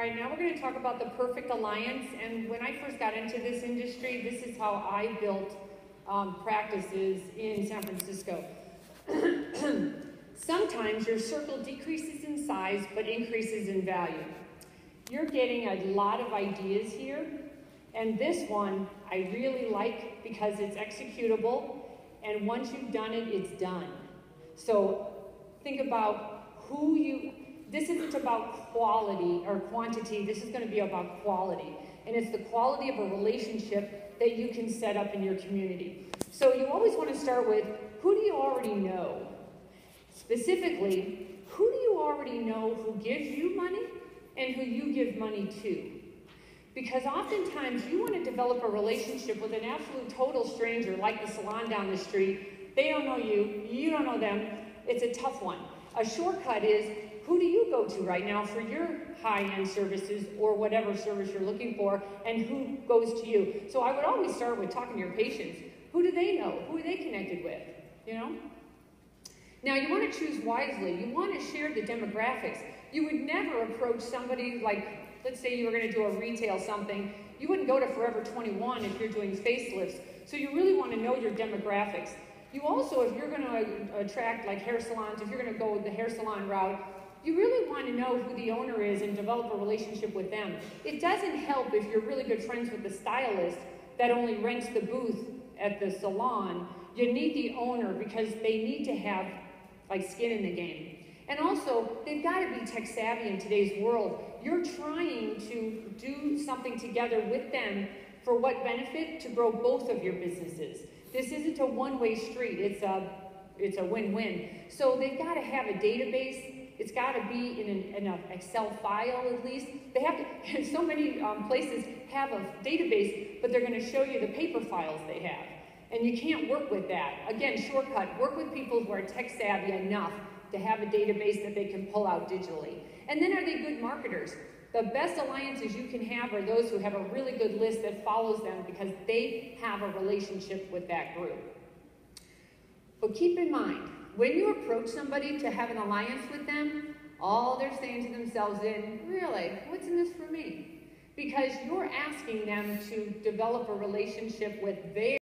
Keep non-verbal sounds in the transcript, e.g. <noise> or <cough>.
right, now we're going to talk about the perfect alliance. And when I first got into this industry, this is how I built um, practices in San Francisco. <clears throat> Sometimes your circle decreases in size but increases in value. You're getting a lot of ideas here, and this one I really like because it's executable, and once you've done it, it's done. So think about who you, this isn't about quality or quantity, this is going to be about quality. And it's the quality of a relationship that you can set up in your community. So you always want to start with who do you already know? Specifically, who do you already know who gives you money and who you give money to? Because oftentimes you want to develop a relationship with an absolute total stranger like the salon down the street. They don't know you, you don't know them. It's a tough one. A shortcut is who do you go to right now for your high-end services or whatever service you're looking for and who goes to you. So I would always start with talking to your patients. Who do they know? Who are they connected with? You know? Now you want to choose wisely. You want to share the demographics. You would never approach somebody like let's say you were going to do a retail something, you wouldn't go to Forever 21 if you're doing facelifts. So you really want to know your demographics. You also, if you're going to attract like hair salons, if you're going to go the hair salon route, you really want to know who the owner is and develop a relationship with them. It doesn't help if you're really good friends with the stylist that only rents the booth at the salon. You need the owner because they need to have like skin in the game. And also, they've got to be tech savvy in today's world. You're trying to do something together with them for what benefit? To grow both of your businesses. This isn't a one-way street. It's a it's a win-win. So they've got to have a database. It's got to be in an, in Excel file at least. They have to, <laughs> so many um, places have a database, but they're going to show you the paper files they have. And you can't work with that. Again, shortcut, work with people who are tech savvy enough to have a database that they can pull out digitally. And then are they good marketers? The best alliances you can have are those who have a really good list that follows them because they have a relationship with that group. But keep in mind, when you approach somebody to have an alliance with them, all they're saying to themselves is, really, what's in this for me? Because you're asking them to develop a relationship with their